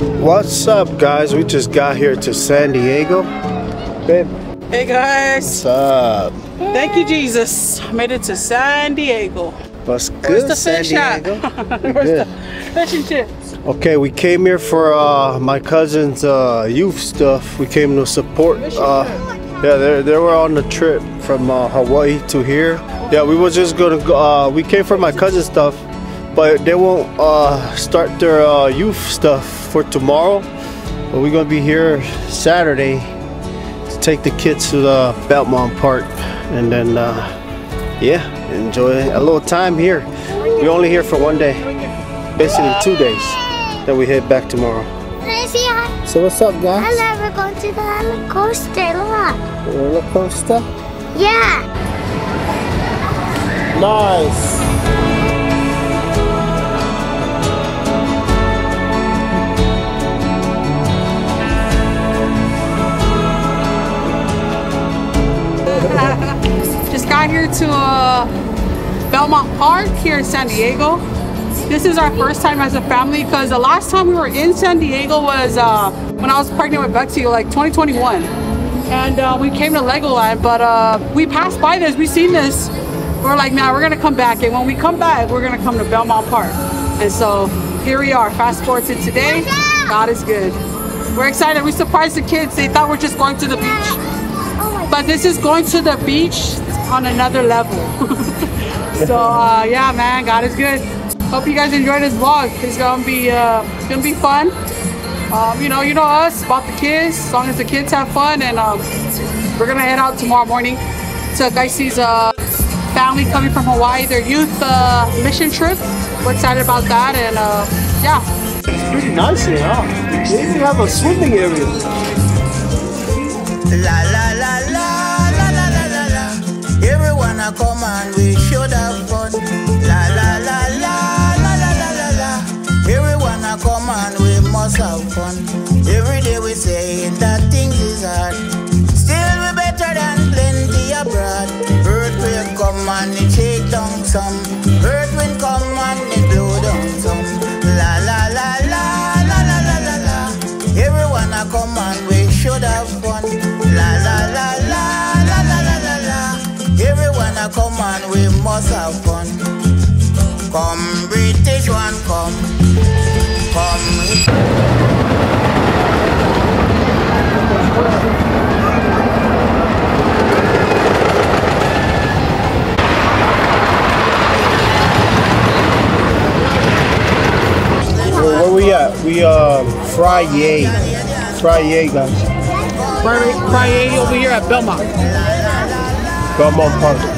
What's up, guys? We just got here to San Diego. Babe, Hey guys, what's up? thank you Jesus. Made it to San Diego. What's Where's good, the San? Diego? Where's the fish and chips? Okay, we came here for uh, my cousin's uh, youth stuff. We came to support. Uh, yeah, they they were on the trip from uh, Hawaii to here. Yeah, we was just gonna go. Uh, we came for my cousin's stuff, but they won't uh, start their uh, youth stuff for tomorrow. But we're gonna be here Saturday to take the kids to the Belmont Park, and then uh, yeah, enjoy a little time here. We're only here for one day, basically two days. Then we head back tomorrow. So what's up, guys? Hello, we're going to the roller coaster. Look. Roller coaster. Yeah. Nice. Just got here to uh, Belmont Park here in San Diego. This is our first time as a family because the last time we were in San Diego was uh, when I was pregnant with Bexy, like 2021. And uh, we came to Legoland, but uh, we passed by this, we seen this. We're like, nah, we're gonna come back. And when we come back, we're gonna come to Belmont Park. And so here we are, fast forward to today. God is good. We're excited. We surprised the kids. They thought we're just going to the beach. But this is going to the beach on another level. so uh, yeah, man, God is good. Hope you guys enjoyed this vlog. It's gonna be uh, it's gonna be fun. Um, you know, you know us about the kids. As long as the kids have fun, and um, we're gonna head out tomorrow morning to Geisy's uh, family coming from Hawaii, their youth uh, mission trip. We're excited about that, and uh, yeah, It's Pretty nice here, huh? They even have a swimming area. La la la la la a come and we should have fun. La la la la la la la la la. Everyone a come and we must have fun. Every day we say that things is hard. Still we better than plenty abroad. Earthquake come and it shake down some. We must have fun. Come British one come. Come. Where, where we at? We um fry yay. Fry yay, guys. Friday over here at Belmont. Belmont Park.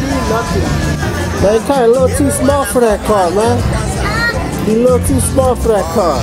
Nothing. Man, you kind of a little too small for that car, man. You a little too small for that car.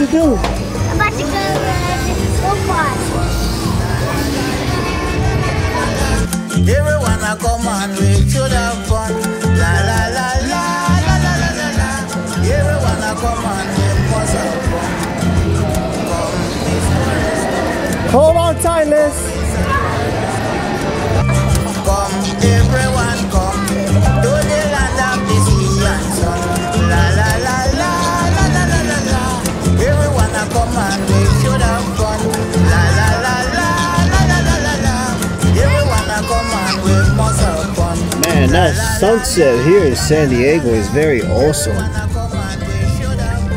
to do? I'm about to go uh. Everyone I come we should have fun. La la la la la la la la la. Everyone I come we must have fun. Hold on tight, Liz. Man, that sunset here in San Diego is very awesome.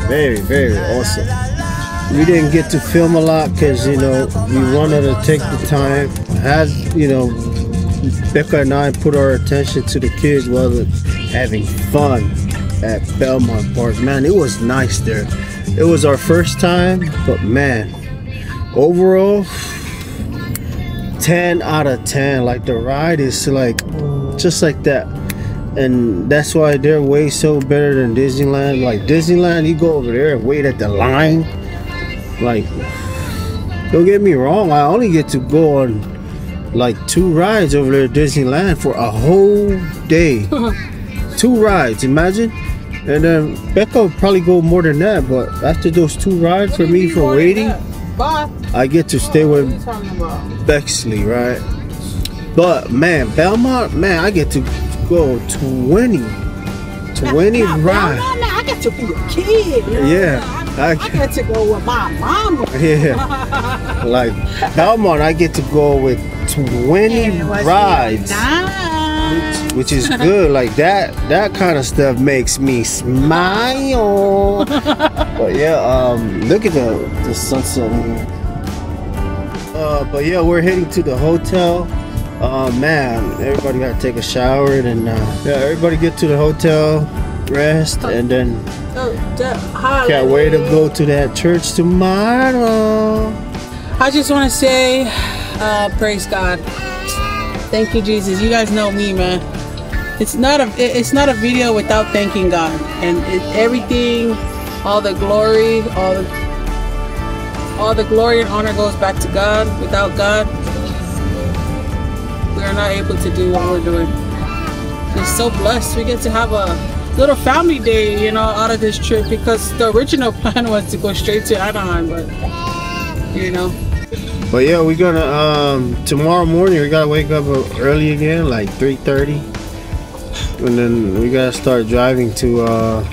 Very, very awesome. We didn't get to film a lot because, you know, we wanted to take the time. Had, you know, Becca and I put our attention to the kids while having fun at Belmont Park. Man, it was nice there. It was our first time, but man, overall, 10 out of 10. Like the ride is like just like that. And that's why they're way so better than Disneyland. Like Disneyland, you go over there and wait at the line. Like, don't get me wrong, I only get to go on like two rides over there at Disneyland for a whole day. two rides, imagine. And then Becca would probably go more than that, but after those two rides for me for waiting. I get to stay oh, What with you talking about? Bexley, right? But man, Belmont, man, I get to go 20, 20 Now, rides. now, now, I get to be a kid. you know? Yeah, I, I- get to go with my mama. Yeah, like Belmont, I get to go with 20 rides, Nice. which is good. Like that, that kind of stuff makes me smile. but yeah, um, look at the the sunset. Uh, but yeah, we're heading to the hotel. Uh, man, everybody gotta take a shower and then, uh, yeah, everybody get to the hotel, rest, and then Oh, can't wait to go to that church tomorrow. I just want to say, uh, praise God. Thank you, Jesus. You guys know me, man. It's not a it's not a video without thanking God, and it, everything, all the glory, all the all the glory and honor goes back to God. Without God, are not able to do what we're doing. We're so blessed. We get to have a little family day, you know, out of this trip because the original plan was to go straight to Anaheim, but you know. But yeah, we're gonna um tomorrow morning we gotta wake up early again, like 3:30, and then we gotta start driving to uh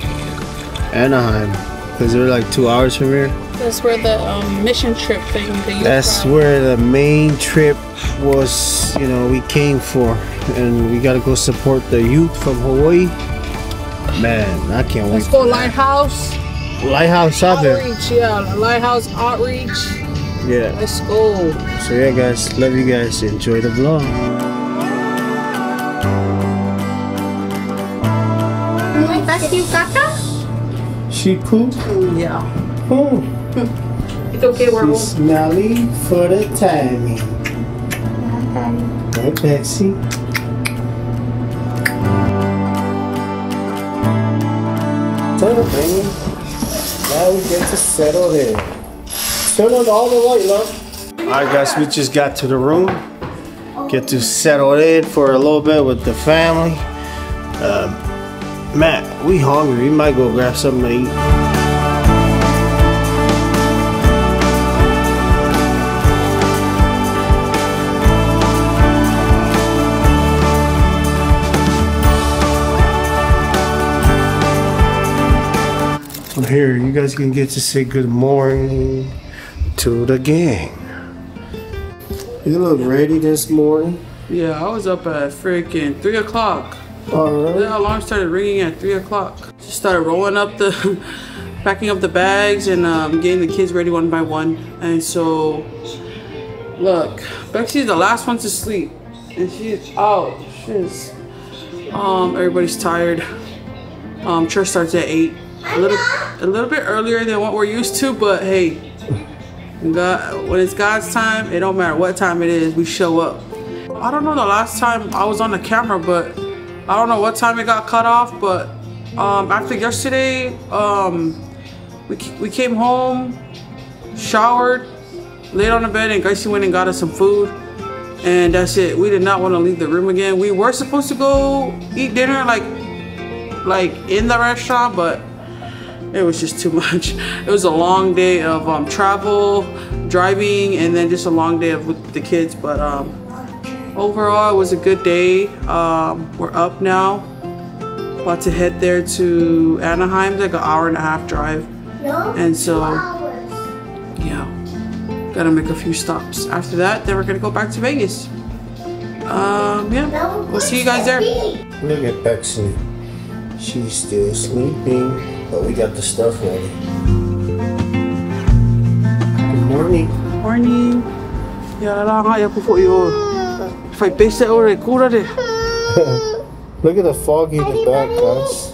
Anaheim because they're like two hours from here. That's where the um, mission trip thing. The youth That's from. where the main trip was. You know, we came for, and we gotta go support the youth from Hawaii. Man, I can't wait. Let's go Lighthouse Lighthouse out there. Outreach. Yeah, Lighthouse Outreach. Yeah. Let's go. So yeah, guys, love you guys. Enjoy the vlog. That's you, Kaka? She pooped. Yeah. Oh. It's okay. We're She's smelly for the timing. Right, Betsy? Turn it, baby. Now we get to settle in. Turn on all the light, love. Alright, guys, we just got to the room. Get to settle in for a little bit with the family. Um, Matt, we hungry. We might go grab something to eat. From here, you guys can get to say good morning to the gang. You look ready this morning? Yeah, I was up at freaking three o'clock. Alright. The alarm started ringing at three o'clock. Just started rolling up the, packing up the bags and um, getting the kids ready one by one. And so, look, Bexy's the last one to sleep, and she's out. She's, um, everybody's tired. Um, church starts at eight, a little, a little bit earlier than what we're used to, but hey, God, when it's God's time, it don't matter what time it is, we show up. I don't know the last time I was on the camera, but I don't know what time it got cut off. But um, after yesterday, um, we we came home, showered, laid on the bed, and Gracie went and got us some food, and that's it. We did not want to leave the room again. We were supposed to go eat dinner, like like in the restaurant, but it was just too much. It was a long day of um, travel, driving, and then just a long day of with the kids. But um, overall, it was a good day. Um, we're up now. About to head there to Anaheim, it's like an hour and a half drive. And so, yeah, gotta make a few stops. After that, then we're gonna go back to Vegas. Um, yeah, we'll see you guys there. Look at Bexy. She's still sleeping, but we got the stuff ready. Good morning. Morning. Ya lah, nga ya po yo. Fai pesa ore kura de. Look at the fog in the back, guys.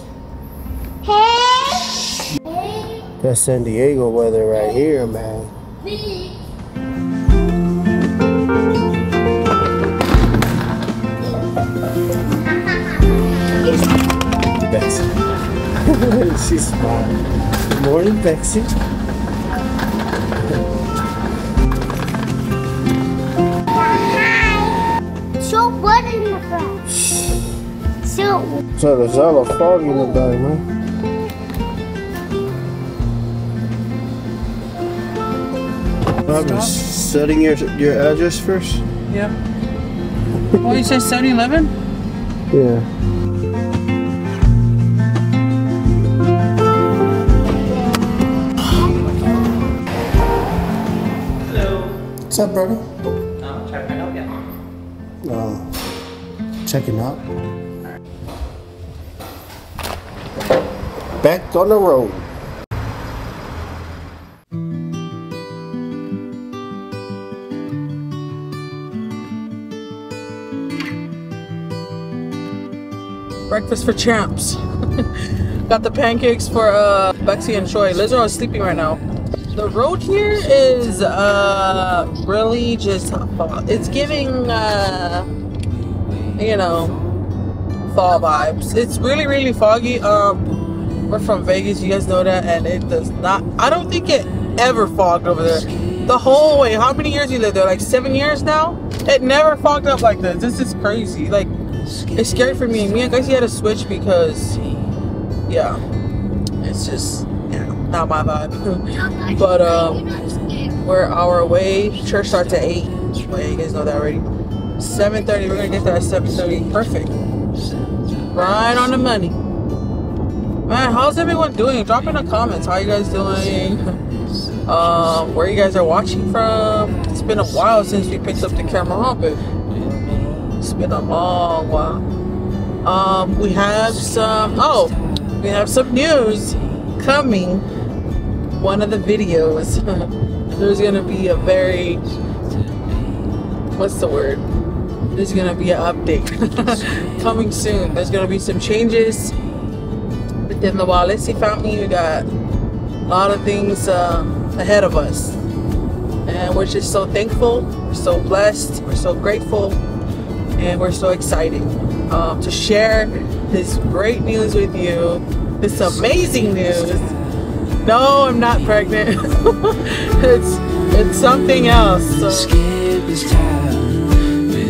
That's San Diego weather right here, man. Bexy. She's smiling. Good morning, Bexy. Show what in the front? Show. So there's all a fog in the back, man. Robin, setting your your address first. Yeah. Oh, you said 7 Eleven? Yeah. What's up, brother? Um, check right out, yeah. Uh, checking out. Back on the road. Breakfast for champs. Got the pancakes for uh, Bexy and Troy. Lizzo is sleeping right now. The road here is uh, really just, it's giving, uh, you know, fall vibes. It's really, really foggy. Um, we're from Vegas, you guys know that, and it does not, I don't think it ever fogged over there. The whole way, how many years you lived there? Like seven years now? It never fogged up like this. This is crazy. Like, it's scary for me. Me and Gracie had to switch because, yeah, it's just not my vibe. but um, we're our way. Church starts at eight. Well, you guys know that already. Seven thirty. We're gonna get there at seven thirty. Perfect. Right on the money. Man, how's everyone doing? Drop in the comments. How you guys doing? Um, where you guys are watching from? It's been a while since we picked up the camera, babe? It's been a long while. Um, we have some. Oh, we have some news coming. One of the videos. There's gonna be a very. What's the word? There's gonna be an update coming soon. There's gonna be some changes within the Ualesi family. We got a lot of things uh, ahead of us, and we're just so thankful. We're so blessed. We're so grateful and we're so excited um, to share this great news with you. This amazing news. No, I'm not pregnant. it's it's something else. So. Skip this time with me.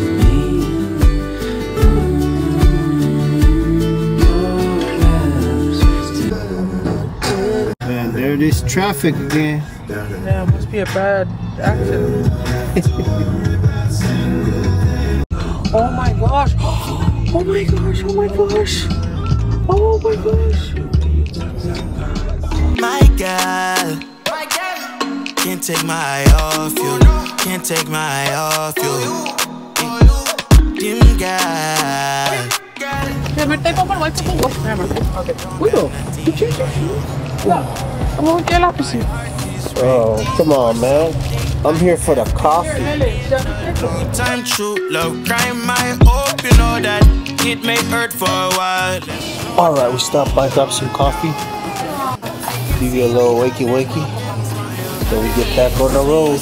Man, there it is traffic again. Yeah, it must be a bad accident. Oh, oh my gosh! Oh my gosh! Oh my gosh! Oh my gosh! My girl. Can't take my eye off you. Can't take my eye off you. Dim girl. Yeah, men det går man ikke til bordet. Ja, men. Okay. Udo. Ja. Oh, det er precis. Oh, come on, man. I'm here for the coffee. Time true love crime. I hope you know that it may hurt for a while. All right, we stopped by, grab some coffee. Give you a little wakey wakey. Then we get back on the road.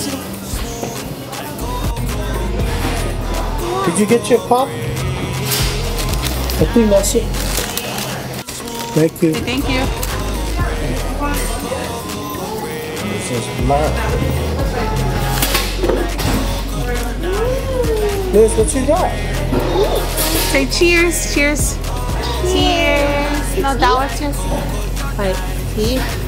Did you get your pop? I think that's it. Thank you. Thank you. This is mine. Liz, what you got? Say cheers, cheers. Cheers. No, that was just like tea.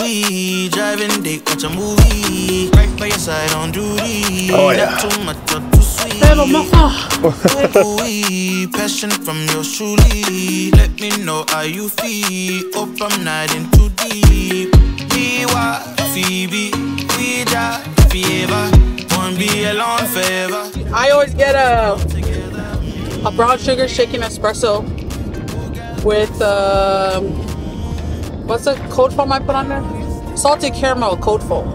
We driving dick, watch a movie. Right by your side on duty. Oh, yeah. Too much too sweet. We passion from truly. Let me know how you feel. In too deep. Phoebe. Won't be alone forever. I always get a a brown sugar shaken espresso with um, what's the cold foam I put on there? Salted caramel cold foam.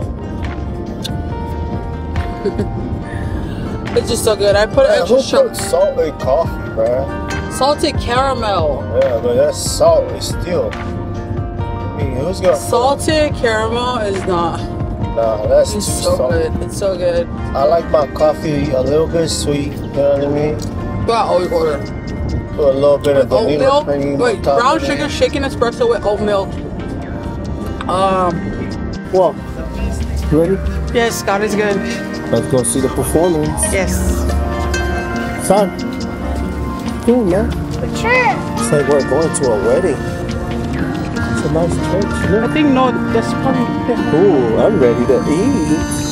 it's just so good. I put Yeah, extra sugar. put salt in coffee, bruh? Salted caramel. Yeah, but that's salt. It's still. I mean, who's gonna? Salted caramel is not. Nah, that's It's so salt. good. It's so good. I like my coffee a little bit sweet. You know what I mean? But I always order Put a little bit of oat milk. cream Wait, brown of it. sugar shaken espresso with oat milk. Um. Well, you ready? Yes, God is good. Let's go see the performance. Yes. Son. Cool, man. Sure. It's like we're going to a wedding. It's a nice church. I think no. That's probably. Yeah. Ooh, I'm ready to eat.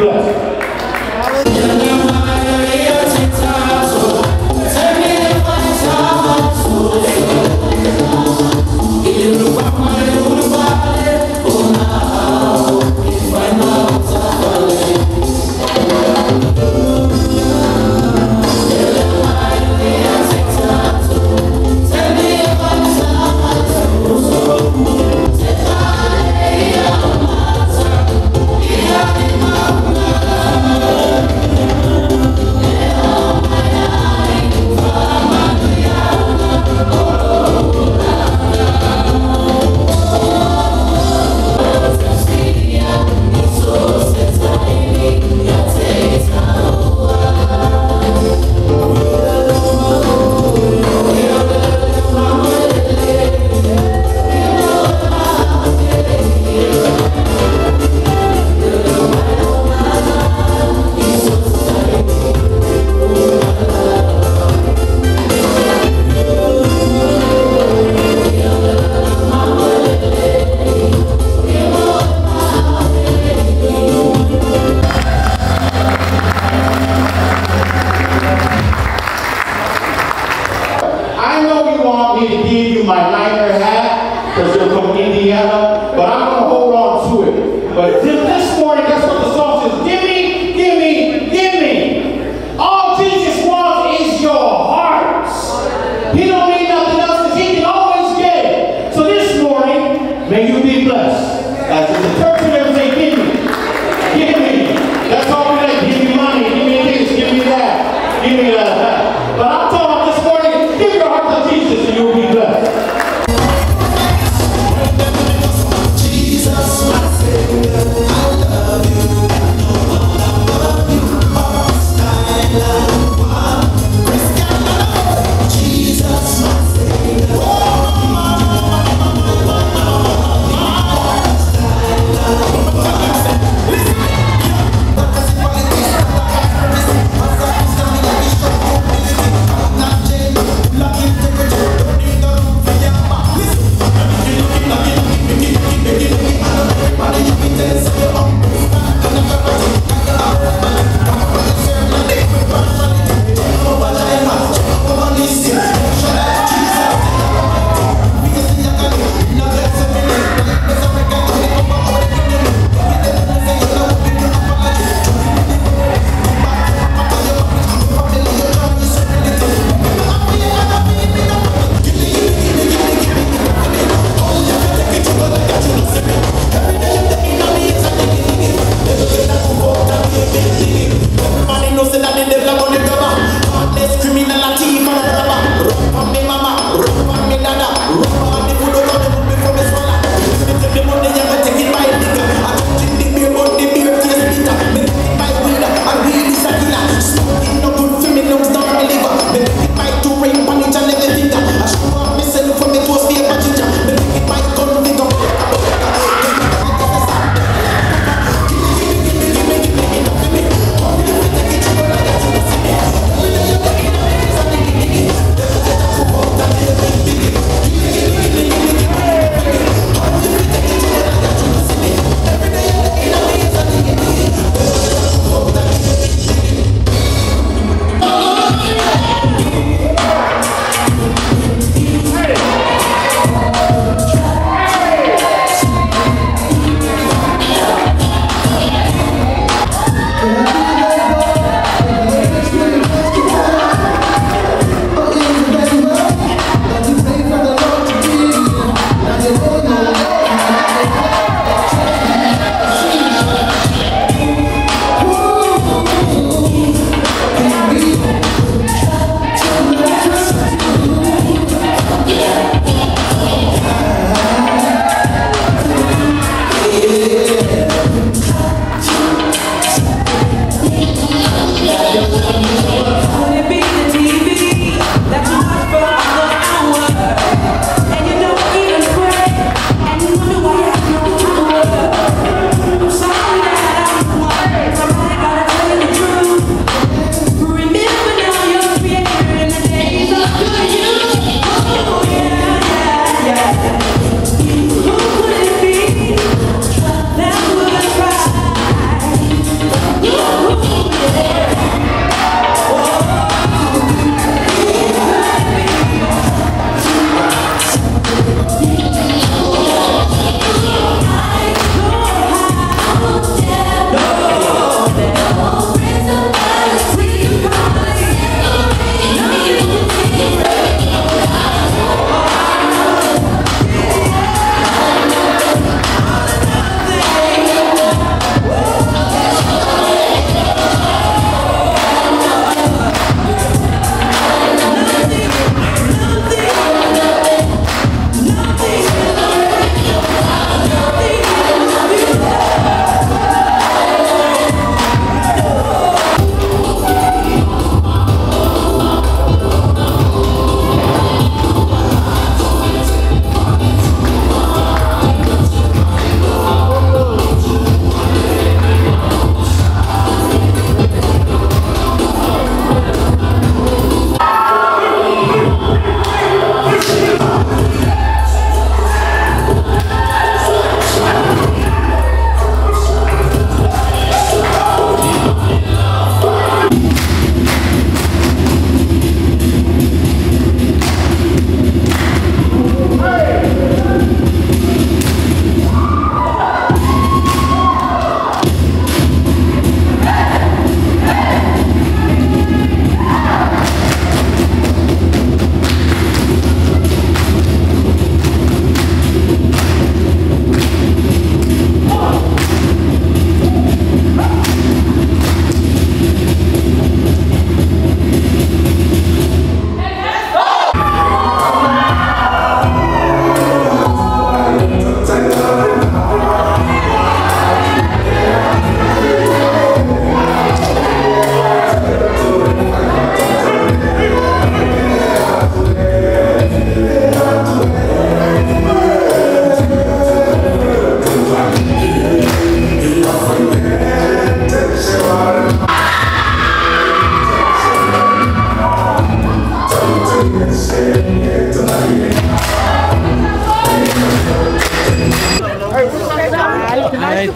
Jesus.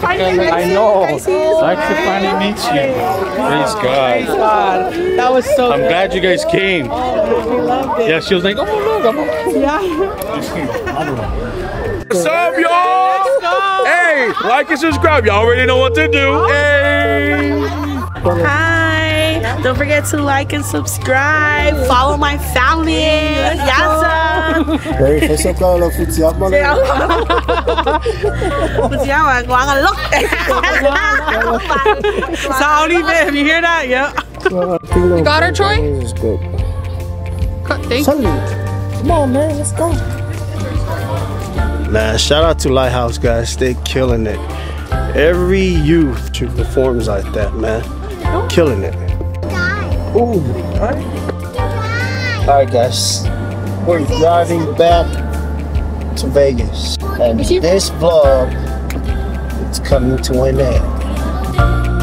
I know. I could finally meet you. Praise God. God, that was so I'm good. glad you guys came. Oh, we loved it. Yeah, she was like, oh look, I'm Yeah. What's up, y'all? Hey, like and subscribe. Y'all already know what to do. Hey. Hi! Don't forget to like and subscribe. Follow my family. Yasa! Very first of all, put you up, man. Saudi babe, you hear that? Yeah. You got her, Troy? It's good. Thank Come on, man, let's go. Man, shout out to Lighthouse guys. They killing it. Every youth who performs like that, man, killing it. Ooh. All right, guys, we're driving back to Vegas. And this vlog is coming to an end.